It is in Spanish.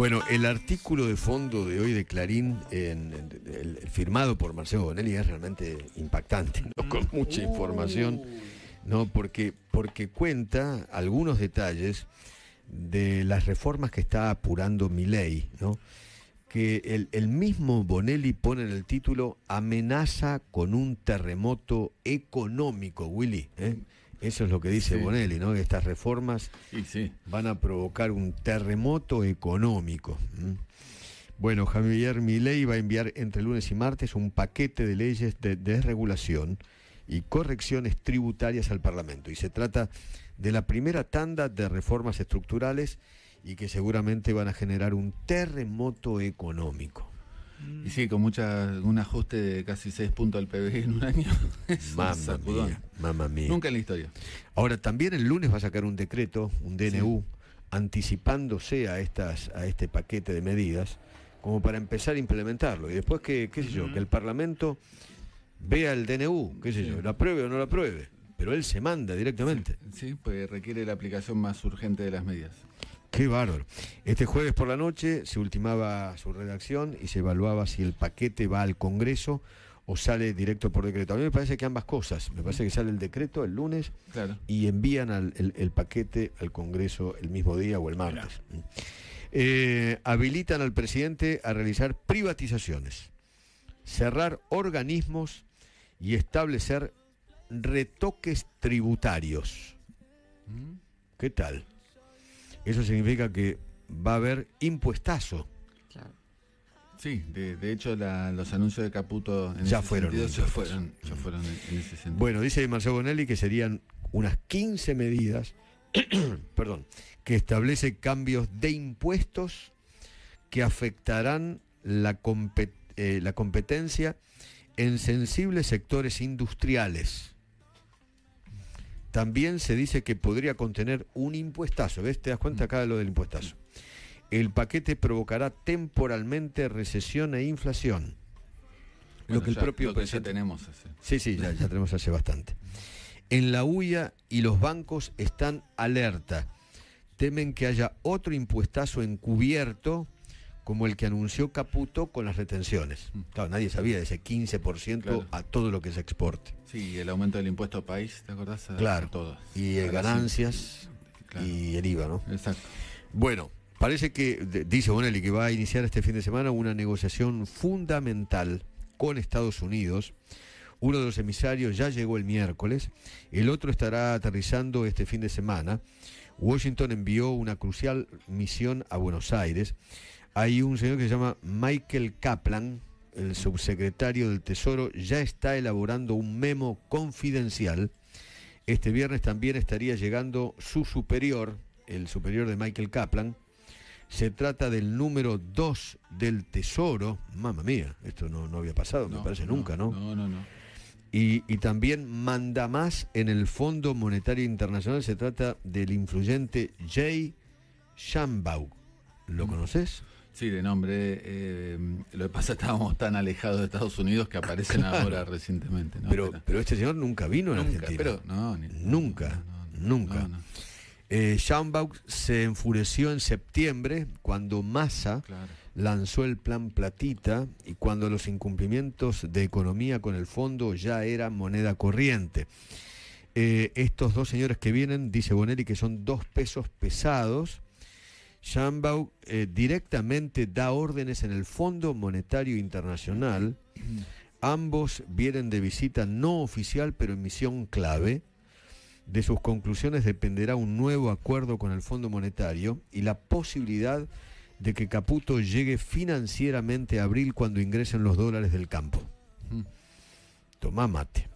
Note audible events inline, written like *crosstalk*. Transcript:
Bueno, el artículo de fondo de hoy de Clarín, el- firmado por Marcelo Bonelli, es realmente impactante, con mucha información, ¿no? porque, porque cuenta algunos detalles de las reformas que está apurando Milei, ¿no? que el, el mismo Bonelli pone en el título amenaza con un terremoto económico, Willy. ¿eh? Eso es lo que dice Sí. Bonelli, ¿no? Que estas reformas sí. van a provocar un terremoto económico. Bueno, Javier Milei va a enviar entre lunes y martes un paquete de leyes de desregulación y correcciones tributarias al Parlamento. Y se trata de la primera tanda de reformas estructurales y que seguramente van a generar un terremoto económico. Y sí, con mucha, un ajuste de casi 6 puntos al PBI en un año. *laughs* Es un Mamma sacudón. mía, mamma mía. Nunca en la historia. Ahora, también el lunes va a sacar un decreto, un DNU, anticipándose a, estas, a este paquete de medidas, como para empezar a implementarlo. Y después que, qué sé yo, que el Parlamento vea el DNU, qué sé yo, lo apruebe o no lo apruebe. Pero él se manda directamente. Sí, pues requiere la aplicación más urgente de las medidas. Qué bárbaro. Este jueves por la noche se ultimaba su redacción y se evaluaba si el paquete va al Congreso o sale directo por decreto. A mí me parece que ambas cosas. Me parece que sale el decreto el lunes Claro. y envían al- el, el paquete al Congreso el mismo día o el martes. Eh, habilitan al presidente a realizar privatizaciones, cerrar organismos y establecer retoques tributarios. Mm. ¿Qué tal? Eso significa que va a haber impuestazo. Sí, de, de hecho la- los anuncios de Caputo en Ya ese fueron sentido ya fueron, ya fueron en, en ese sentido. Bueno, dice Marcelo Bonelli que serían unas 15 medidas, *clears throat* perdón, que establece cambios de impuestos que afectarán la, compet- eh, la competencia en sensibles sectores industriales. También se dice que podría contener un impuestazo. ¿Ves? ¿Te das cuenta acá de lo del impuestazo? El paquete provocará temporalmente recesión e inflación. Bueno, lo que el ya- propio lo que ya presidente- tenemos hace. Sí, sí, ya, ya tenemos hace bastante. En la UIA y los bancos están alerta. Temen que haya otro impuestazo encubierto como el que anunció Caputo con las retenciones. Claro, nadie sabía de ese 15% Claro. a todo lo que se exporte. Sí, el aumento del impuesto país, ¿te acordás? A- Claro. a todos. Y A ganancias. Claro. y el IVA, ¿no? Exacto. Bueno, parece que, de- dice Bonelli, que va a iniciar este fin de semana una negociación fundamental con Estados Unidos. Uno de los emisarios ya llegó el miércoles, el otro estará aterrizando este fin de semana. Washington envió una crucial misión a Buenos Aires. Hay un señor que se llama Michael Kaplan, el subsecretario del Tesoro, ya está elaborando un memo confidencial. Este viernes también estaría llegando su superior, el superior de Michael Kaplan. Se trata del número 2 del Tesoro. Mamma mía, esto no, no había pasado, me parece nunca, ¿no? No, no, no. Y, y también manda más en el Fondo Monetario Internacional. Se trata del influyente Jay Shambaugh. ¿Lo conoces? Sí, de nombre. eh, lo que pasa *laughs* estábamos tan alejados de Estados Unidos que aparecen Claro. ahora recientemente. ¿no? pero, pero este señor nunca vino a nunca, Argentina. pero no, ni- Nunca, no, nunca. Eh, Shambaugh se enfureció en septiembre cuando Massa Claro. lanzó el plan Platita y cuando los incumplimientos de economía con el fondo ya eran moneda corriente. Eh, estos dos señores que vienen, dice Bonelli, que son dos pesos pesados. Shambaugh eh, directamente da órdenes en el Fondo Monetario Internacional. Ambos vienen de visita no oficial, pero en misión clave. De sus conclusiones dependerá un nuevo acuerdo con el Fondo Monetario y la posibilidad de que Caputo llegue financieramente a abril cuando ingresen los dólares del campo. Tomá mate.